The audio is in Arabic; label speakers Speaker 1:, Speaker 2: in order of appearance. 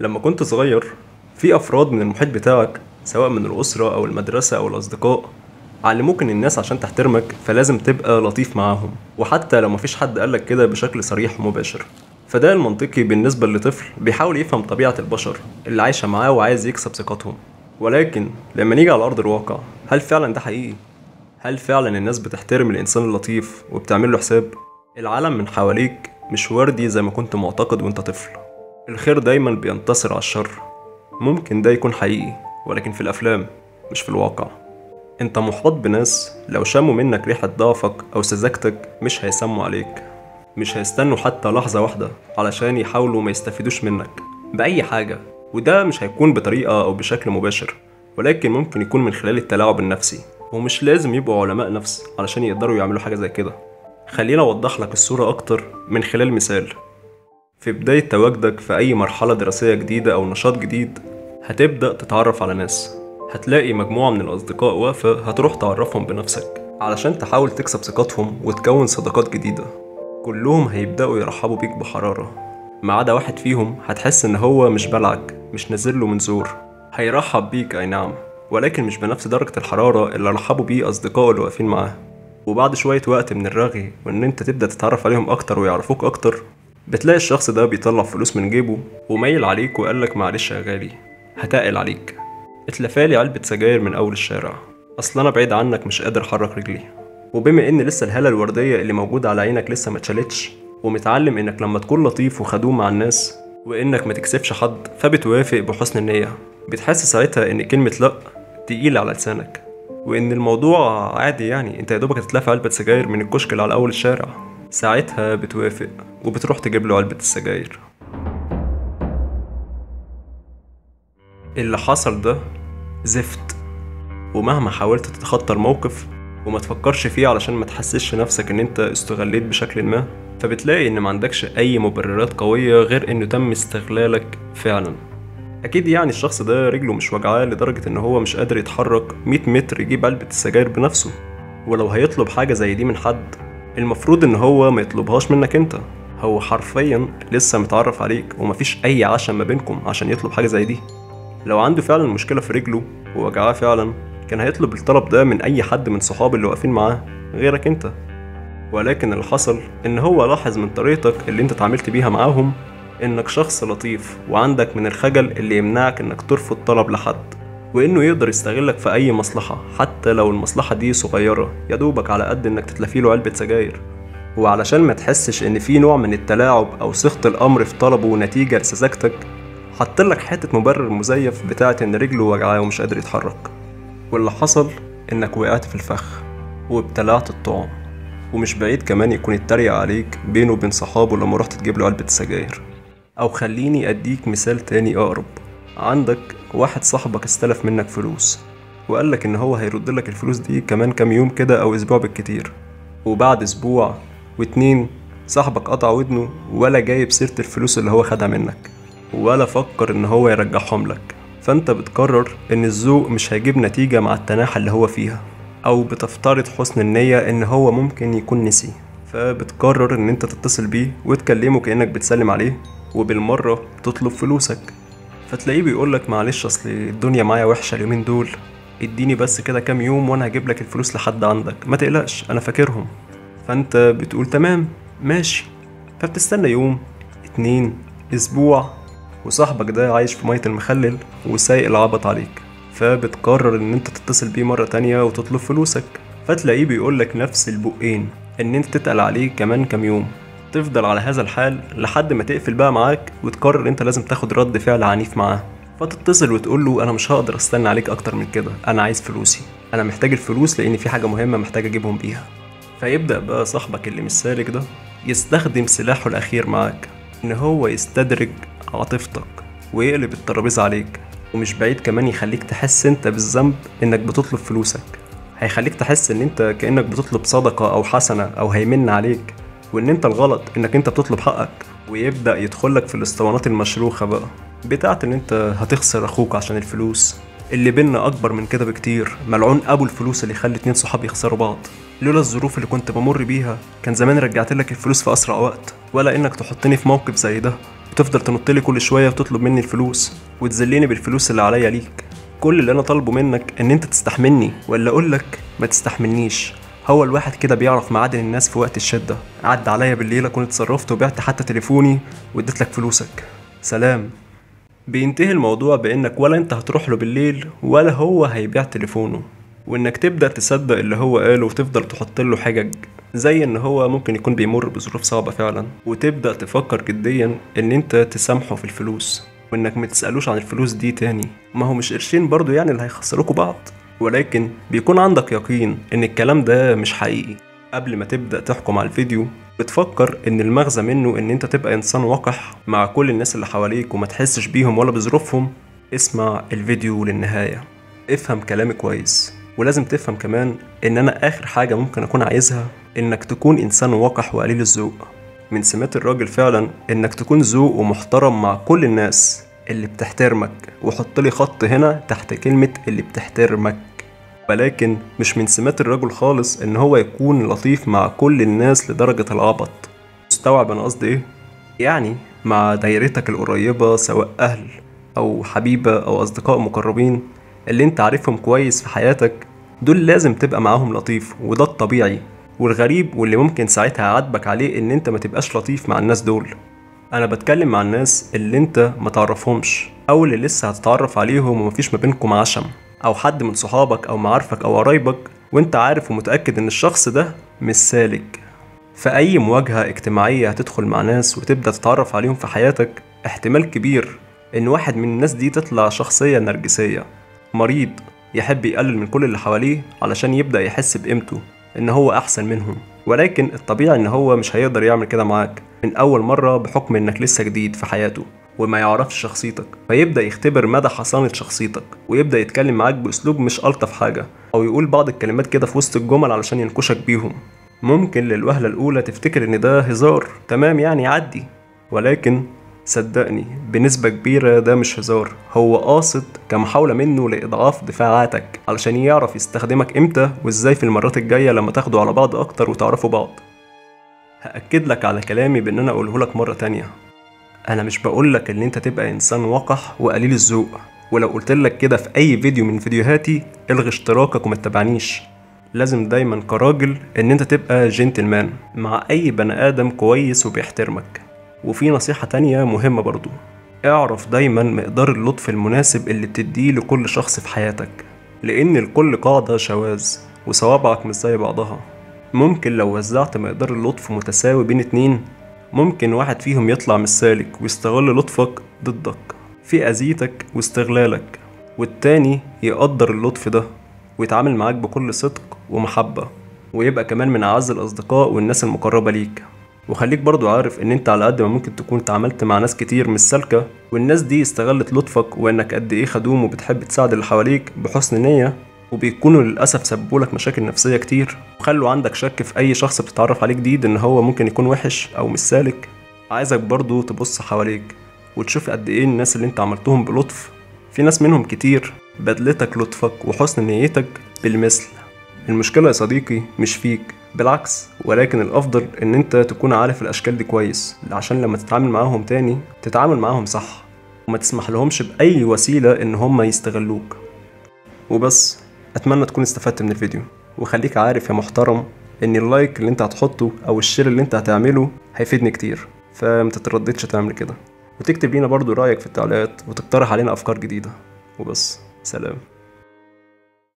Speaker 1: لما كنت صغير في أفراد من المحيط بتاعك سواء من الأسرة أو المدرسة أو الأصدقاء علموك إن الناس عشان تحترمك فلازم تبقى لطيف معاهم وحتى لو مفيش حد قالك كده بشكل صريح ومباشر فده المنطقي بالنسبة لطفل بيحاول يفهم طبيعة البشر اللي عايشة معاه وعايز يكسب ثقتهم ولكن لما نيجي على أرض الواقع هل فعلا ده حقيقي؟ هل فعلا الناس بتحترم الإنسان اللطيف وبتعمل له حساب؟ العالم من حواليك مش وردي زي ما كنت معتقد وأنت طفل الخير دايما بينتصر على الشر. ممكن ده يكون حقيقي ولكن في الأفلام مش في الواقع. أنت محاط بناس لو شموا منك ريحة ضعفك أو سذاجتك مش هيسموا عليك. مش هيستنوا حتى لحظة واحدة علشان يحاولوا ما يستفيدوش منك. بأي حاجة. وده مش هيكون بطريقة أو بشكل مباشر ولكن ممكن يكون من خلال التلاعب النفسي. ومش لازم يبقوا علماء نفس علشان يقدروا يعملوا حاجة زي كده. خلينا أوضح لك الصورة أكتر من خلال مثال. في بداية تواجدك في أي مرحلة دراسية جديدة أو نشاط جديد هتبدأ تتعرف على ناس. هتلاقي مجموعة من الأصدقاء واقفة هتروح تعرفهم بنفسك علشان تحاول تكسب ثقتهم وتكون صداقات جديدة. كلهم هيبدأوا يرحبوا بيك بحرارة. ما عدا واحد فيهم هتحس إن هو مش بلعك مش نازله من زور. هيرحب بيك أي نعم ولكن مش بنفس درجة الحرارة اللي رحبوا بيه أصدقائه اللي واقفين معاه. وبعد شوية وقت من الرغي وإن أنت تبدأ تتعرف عليهم أكتر ويعرفوك أكتر بتلاقي الشخص ده بيطلع فلوس من جيبه وميل عليك وقالك معلش يا غالي هتقل عليك. اتلفالي علبة سجاير من أول الشارع. أصل أنا بعيد عنك مش قادر أحرك رجلي. وبما إن لسه الهالة الوردية اللي موجودة على عينك لسه ما اتشالتش ومتعلم إنك لما تكون لطيف وخدوم مع الناس وإنك ما تكسفش حد فبتوافق بحسن النية. بتحس ساعتها إن كلمة لأ تقيلة على لسانك. وإن الموضوع عادي يعني أنت يا دوبك هتتلافى علبة سجاير من الكشك اللي على أول الشارع. ساعتها بتوافق. وبتروح تجيب له علبة السجاير. اللي حصل ده زفت. ومهما حاولت تتخطى الموقف وما تفكرش فيه علشان ما تحسسش نفسك إن أنت استغليت بشكل ما فبتلاقي إن ما عندكش أي مبررات قوية غير إنه تم استغلالك فعلا. أكيد يعني الشخص ده رجله مش وجعاه لدرجة إن هو مش قادر يتحرك 100 متر يجيب علبة السجاير بنفسه. ولو هيطلب حاجة زي دي من حد المفروض إن هو ما يطلبهاش منك أنت. هو حرفيا لسه متعرف عليك ومفيش أي عشم ما بينكم عشان يطلب حاجة زي دي. لو عنده فعلا مشكلة في رجله ووجعاه فعلا كان هيطلب الطلب ده من أي حد من صحابه اللي واقفين معاه غيرك أنت. ولكن اللي حصل إن هو لاحظ من طريقتك اللي أنت اتعاملت بيها معاهم إنك شخص لطيف وعندك من الخجل اللي يمنعك إنك ترفض طلب لحد وإنه يقدر يستغلك في أي مصلحة حتى لو المصلحة دي صغيرة يدوبك على قد إنك تتلفيله علبة سجاير. وعلشان ما تحسش إن في نوع من التلاعب أو سخط الأمر في طلبه نتيجة لسذاجتك حطلك حتة مبرر مزيف بتاعت إن رجله وجعاه ومش قادر يتحرك. واللي حصل إنك وقعت في الفخ وابتلعت الطعم ومش بعيد كمان يكون اتريق عليك بينه وبين صحابه لما رحت تجيب له علبة السجاير. أو خليني أديك مثال تاني أقرب. عندك واحد صاحبك استلف منك فلوس وقالك إن هو هيرد لك الفلوس دي كمان كام يوم كده أو أسبوع بالكتير. وبعد أسبوع واتنين صاحبك قطع ودنه ولا جايب سيرة الفلوس اللي هو خدها منك ولا فكر إن هو يرجعهم لك. فأنت بتقرر إن الذوق مش هيجيب نتيجة مع التناحة اللي هو فيها أو بتفترض حسن النية إن هو ممكن يكون نسي. فبتقرر إن أنت تتصل بيه وتكلمه كأنك بتسلم عليه وبالمرة تطلب فلوسك. فتلاقيه بيقولك معلش أصل الدنيا معايا وحشة اليومين دول. اديني بس كده كام يوم وأنا هجيب لك الفلوس لحد عندك. ما تقلقش أنا فاكرهم. فانت بتقول تمام ماشي. فبتستنى يوم اتنين أسبوع وصاحبك ده عايش في مية المخلل وسايق العبط عليك. فبتقرر إن أنت تتصل بيه مرة تانية وتطلب فلوسك. فتلاقيه بيقولك نفس البقين إن أنت تتقل عليه كمان كام يوم. تفضل على هذا الحال لحد ما تقفل بقى معاك وتقرر أنت لازم تاخد رد فعل عنيف معاه. فتتصل وتقول له أنا مش هقدر أستنى عليك أكتر من كده أنا عايز فلوسي. أنا محتاج الفلوس لأن في حاجة مهمة محتاج أجيبهم بيها. فيبدأ بقى صاحبك اللي مش سالك ده يستخدم سلاحه الأخير معاك إن هو يستدرج عاطفتك ويقلب الترابيزة عليك ومش بعيد كمان يخليك تحس أنت بالذنب إنك بتطلب فلوسك. هيخليك تحس إن أنت كأنك بتطلب صدقة أو حسنة أو هيمن عليك وإن أنت الغلط إنك أنت بتطلب حقك. ويبدأ يدخلك في الأسطوانات المشروخة بقى بتاعت إن أنت هتخسر أخوك عشان الفلوس. اللي بينا أكبر من كده بكتير ملعون أبو الفلوس اللي يخلي اتنين صحاب يخسروا بعض. لولا الظروف اللي كنت بمر بيها كان زمان رجعت لك الفلوس في أسرع وقت ولا إنك تحطني في موقف زي ده. وتفضل تنطلي كل شوية وتطلب مني الفلوس وتذلني بالفلوس اللي عليا ليك. كل اللي أنا طالبه منك إن أنت تستحملني ولا أقول لك ما تستحملنيش. هو الواحد كده بيعرف معادن الناس في وقت الشدة. عدى عليا بالليل اكون اتصرفت وبعت حتى تليفوني واديت لك فلوسك. سلام. بينتهي الموضوع بإنك ولا أنت هتروح له بالليل ولا هو هيبيع تليفونه. وإنك تبدأ تصدق اللي هو قاله وتفضل تحط له حجج زي إن هو ممكن يكون بيمر بظروف صعبة فعلا وتبدأ تفكر جديا إن أنت تسامحه في الفلوس وإنك ما تسألوش عن الفلوس دي تاني. ما هو مش قرشين برضو يعني اللي هيخسروكوا بعض ولكن بيكون عندك يقين إن الكلام ده مش حقيقي. قبل ما تبدأ تحكم على الفيديو بتفكر إن المغزى منه إن أنت تبقى إنسان وقح مع كل الناس اللي حواليك وما تحسش بيهم ولا بظروفهم. اسمع الفيديو للنهاية. افهم كلامي كويس. ولازم تفهم كمان إن أنا آخر حاجة ممكن أكون عايزها إنك تكون إنسان وقح وقليل الذوق. من سمات الراجل فعلا إنك تكون ذوق ومحترم مع كل الناس اللي بتحترمك وحط لي خط هنا تحت كلمة اللي بتحترمك. ولكن مش من سمات الرجل خالص إن هو يكون لطيف مع كل الناس لدرجة العبط. مستوعب أنا قصدي إيه؟ يعني مع دايرتك القريبة سواء أهل أو حبيبة أو أصدقاء مقربين اللي أنت عارفهم كويس في حياتك دول لازم تبقى معاهم لطيف وده الطبيعي. والغريب واللي ممكن ساعتها يعاتبك عليه إن أنت ما تبقاش لطيف مع الناس دول. أنا بتكلم مع الناس اللي أنت ما تعرفهمش أو اللي لسه هتتعرف عليهم ومفيش ما بينكم عشم أو حد من صحابك أو معارفك أو قرايبك وأنت عارف ومتأكد إن الشخص ده مش سالك. في اي مواجهة اجتماعية هتدخل مع ناس وتبدأ تتعرف عليهم في حياتك احتمال كبير إن واحد من الناس دي تطلع شخصية نرجسية. مريض. يحب يقلل من كل اللي حواليه علشان يبدأ يحس بقيمته إن هو أحسن منهم. ولكن الطبيعي إن هو مش هيقدر يعمل كده معاك من أول مرة بحكم إنك لسه جديد في حياته وما يعرفش شخصيتك. فيبدأ يختبر مدى حصانة شخصيتك ويبدأ يتكلم معاك بأسلوب مش ألطف حاجة أو يقول بعض الكلمات كده في وسط الجمل علشان ينكشك بيهم. ممكن للوهلة الأولى تفتكر إن ده هزار تمام يعني يعدي ولكن صدقني بنسبة كبيرة ده مش هزار. هو قاصد كمحاولة منه لإضعاف دفاعاتك علشان يعرف يستخدمك إمتى وإزاي في المرات الجاية لما تاخدوا على بعض أكتر وتعرفوا بعض. هأكد لك على كلامي بإن أنا أقوله لك مرة تانية. أنا مش بقولك إن أنت تبقى إنسان وقح وقليل الذوق. ولو قلت لك كده في أي فيديو من فيديوهاتي إلغي اشتراكك وما تتابعنيش. لازم دايما كراجل إن أنت تبقى جنتلمان مع أي بني آدم كويس وبيحترمك. وفي نصيحة تانية مهمة برضو. اعرف دايما مقدار اللطف المناسب اللي بتديه لكل شخص في حياتك لأن لكل قاعدة شواذ وصوابعك مش زي بعضها. ممكن لو وزعت مقدار اللطف متساوي بين اتنين ممكن واحد فيهم يطلع مش سالك ويستغل لطفك ضدك في أذيتك واستغلالك والتاني يقدر اللطف ده ويتعامل معاك بكل صدق ومحبة ويبقى كمان من أعز الأصدقاء والناس المقربة ليك. وخليك برضو عارف إن أنت على قد ما ممكن تكون اتعاملت مع ناس كتير مش سالكة والناس دي استغلت لطفك وإنك قد إيه خدوم وبتحب تساعد اللي حواليك بحسن نية وبيكونوا للأسف سببوا لك مشاكل نفسية كتير وخلوا عندك شك في أي شخص بتتعرف عليه جديد إن هو ممكن يكون وحش أو مش سالك. عايزك برضو تبص حواليك وتشوف قد إيه الناس اللي أنت عملتهم بلطف. في ناس منهم كتير بدلتك لطفك وحسن نيتك بالمثل. المشكلة يا صديقي مش فيك. بالعكس ولكن الأفضل إن أنت تكون عارف الأشكال دي كويس عشان لما تتعامل معاهم تاني تتعامل معاهم صح وما تسمح لهمش بأي وسيلة إن هم يستغلوك. وبس أتمنى تكون استفدت من الفيديو وخليك عارف يا محترم إن ال like اللي أنت هتحطه أو ال share اللي أنت هتعمله هيفيدني كتير فمتترددش تعمل كده. وتكتب لينا برضو رأيك في التعليقات وتقترح علينا أفكار جديدة. وبس سلام.